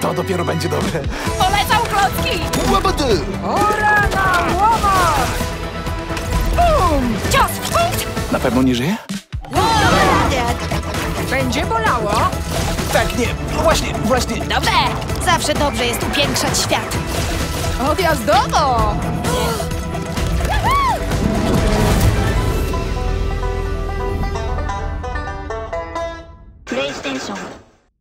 To dopiero będzie dobre. Polecam klocki! Łabody! Ora na łoma! Bum! Cios w punkt! Na pewno nie żyje? No, będzie bolało? Tak, nie. Właśnie, właśnie. Dobre. Zawsze dobrze jest upiększać świat. Odjazdowo! PlayStation